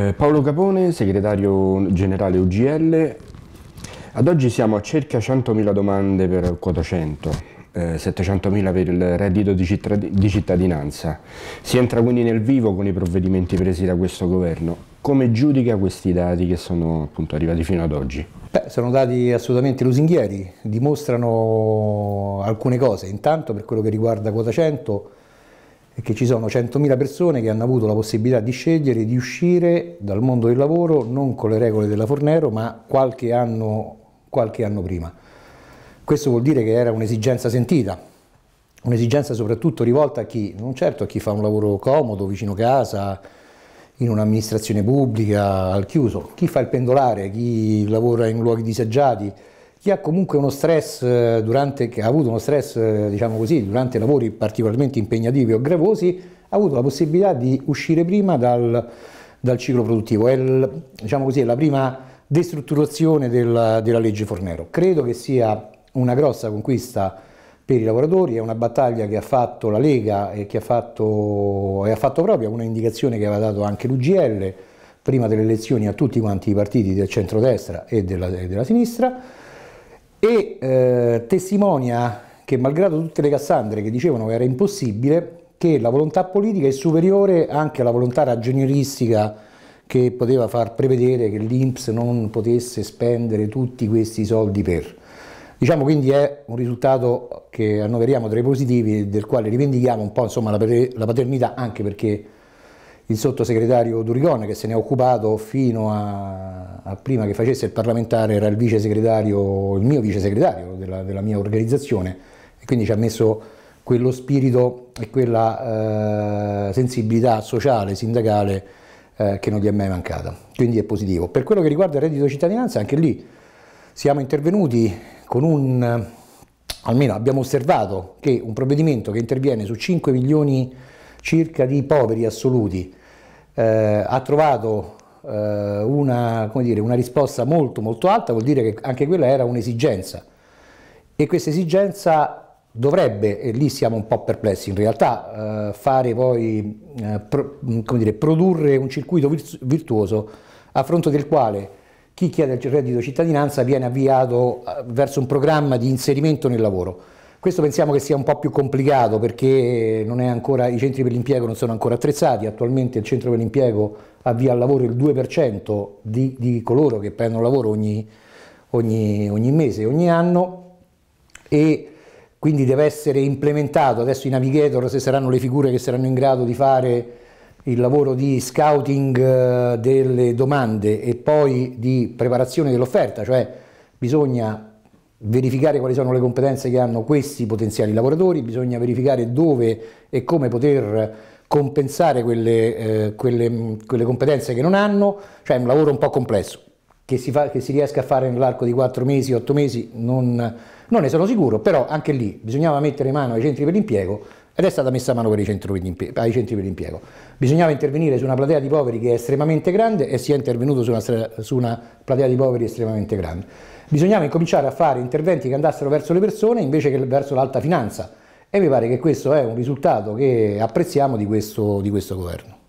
Eh, Paolo Capone, segretario generale UGL. Ad oggi siamo a circa 100.000 domande per quota 100, eh, 700.000 per il reddito di, di cittadinanza. Si entra quindi nel vivo con i provvedimenti presi da questo governo. Come giudica questi dati che sono appunto arrivati fino ad oggi? Beh, sono dati assolutamente lusinghieri, dimostrano alcune cose. Intanto per quello che riguarda quota 100 è che ci sono 100.000 persone che hanno avuto la possibilità di scegliere di uscire dal mondo del lavoro non con le regole della Fornero ma qualche anno, qualche anno prima. Questo vuol dire che era un'esigenza sentita, un'esigenza soprattutto rivolta a chi, non certo a chi fa un lavoro comodo, vicino casa, in un'amministrazione pubblica, al chiuso, chi fa il pendolare, chi lavora in luoghi disagiati, chi ha comunque uno stress eh, durante, che ha avuto uno stress, eh, diciamo così, durante lavori particolarmente impegnativi o gravosi, ha avuto la possibilità di uscire prima dal, dal ciclo produttivo. È il, diciamo così, la prima destrutturazione della, della legge Fornero. Credo che sia una grossa conquista per i lavoratori, è una battaglia che ha fatto la Lega e che ha fatto, e ha fatto proprio una indicazione che aveva dato anche l'UGL prima delle elezioni a tutti quanti i partiti del centrodestra e della, della sinistra e eh, testimonia che malgrado tutte le Cassandre che dicevano che era impossibile, che la volontà politica è superiore anche alla volontà ragionieristica che poteva far prevedere che l'Inps non potesse spendere tutti questi soldi per. Diciamo quindi è un risultato che annoveriamo tra i positivi del quale rivendichiamo un po' insomma, la paternità anche perché il sottosegretario Durigon che se ne è occupato fino a, a, prima che facesse il parlamentare era il vice segretario, il mio vice segretario della, della mia organizzazione e quindi ci ha messo quello spirito e quella eh, sensibilità sociale, sindacale eh, che non gli è mai mancata, quindi è positivo. Per quello che riguarda il reddito di cittadinanza anche lì siamo intervenuti con un, almeno abbiamo osservato che un provvedimento che interviene su 5 milioni circa di poveri assoluti eh, ha trovato eh, una, dire, una, risposta molto molto alta, vuol dire che anche quella era un'esigenza e questa esigenza dovrebbe, e lì siamo un po' perplessi in realtà, eh, fare poi, eh, pro, dire, produrre un circuito virtuoso a fronte del quale chi chiede il reddito cittadinanza viene avviato eh, verso un programma di inserimento nel lavoro. Questo pensiamo che sia un po' più complicato perché ancora, i centri per l'impiego non sono ancora attrezzati, attualmente il centro per l'impiego avvia al lavoro il 2% di, di, coloro che prendono lavoro ogni, ogni, ogni mese, ogni anno e quindi deve essere implementato, adesso i navigator se saranno le figure che saranno in grado di fare il lavoro di scouting eh, delle domande e poi di preparazione dell'offerta, cioè bisogna verificare quali sono le competenze che hanno questi potenziali lavoratori, bisogna verificare dove e come poter compensare quelle, eh, quelle, quelle competenze che non hanno, cioè è un lavoro un po' complesso, che si, fa, che si riesca a fare nell'arco di 4 mesi, 8 mesi, non, non ne sono sicuro, però anche lì bisognava mettere mano ai centri per l'impiego ed è stata messa a mano per i centri ai centri per l'impiego. Bisognava intervenire su una platea di poveri che è estremamente grande e si è intervenuto su una, su una platea di poveri estremamente grande. Bisognava incominciare a fare interventi che andassero verso le persone invece che verso l'alta finanza e mi pare che questo è un risultato che apprezziamo di questo, di questo governo.